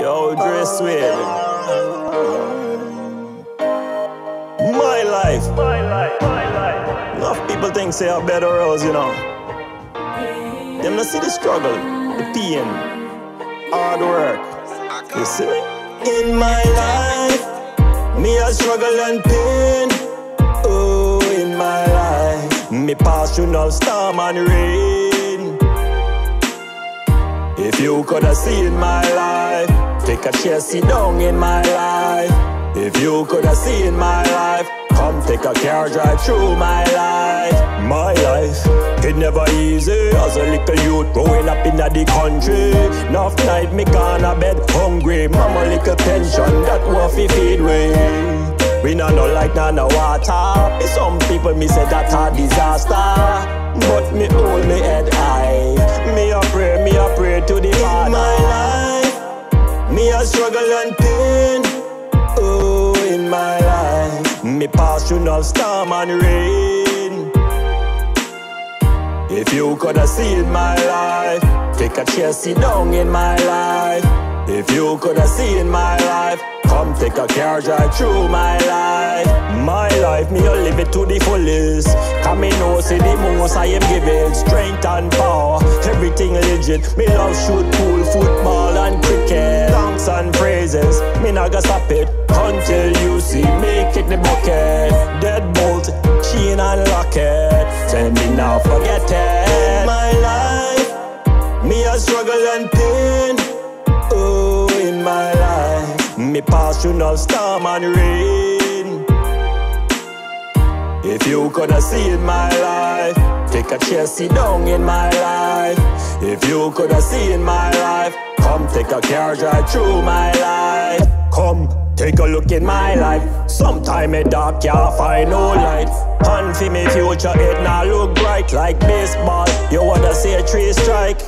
Yo, Dre Swade. My life. My life. My life. Enough people think say I better rose, you know. Them not see the struggle, the pain, hard work. You see me? In my life, me a struggle and pain. Oh, in my life, me pass through no storm and rain. You coulda seen my life, take a chair, sit down in my life. If you coulda seen my life, come take a car drive through my life. My life, it never easy as a little youth growing up in the country. Enough night me gone a bed hungry, mama little pension that want fi feed we. We not no light, not no water. Me some people me say that a disaster, but me hold me head high. Struggle and pain. Oh, in my life, me pass through no storm and rain. If you coulda seen my life, take a chair, sit down in my life. If you coulda seen my life, come take a car drive through my life. My life, me a live it to the fullest. Come me know oh, see the most I am giving strength and power. Everything legit. Me love shoot pool, football and cricket. And praises. Me not gonna stop it until you see me kick the bucket. Deadbolt, chain and locket. Tell me now forget it. My life, me a struggle and pain. Oh, in my life, me pass through no storm and rain. If you coulda seen my life, take a chair, sit down in my life. If you coulda seen my life, take a car drive through my life. Come. Take a look in my life. Sometime it dark, can't find no light. And for me future, it now look bright like baseball. You wanna see a tree strike?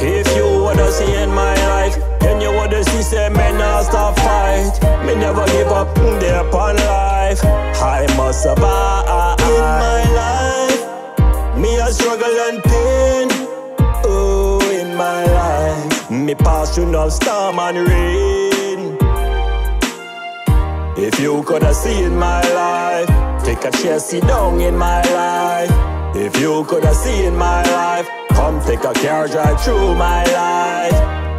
If you wanna see in my life, then you wanna see say men not stop fight. Me never give up mm, there upon life. I must survive. Me pass through storm and rain. If you coulda seen my life, take a chair, sit down in my life. If you coulda seen my life, come take a car drive through my life.